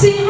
See you.